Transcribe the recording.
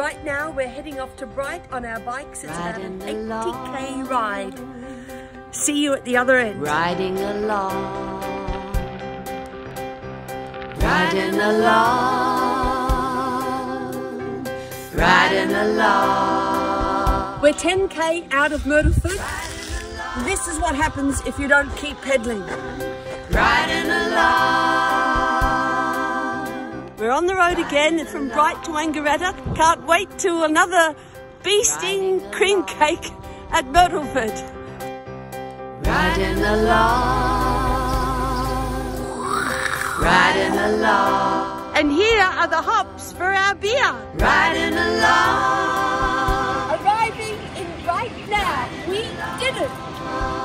Right now we're heading off to Bright on our bikes. It's about an 80k ride. See you at the other end. Riding along, riding along, riding along. We're 10k out of Myrtleford. This is what happens if you don't keep pedaling. Riding along. We're on the road again from Bright to Wangaratta. Can't wait to another bee sting cream cake at Myrtleford. Riding along, riding along. And here are the hops for our beer. Riding along. Arriving in Bright now, we did it.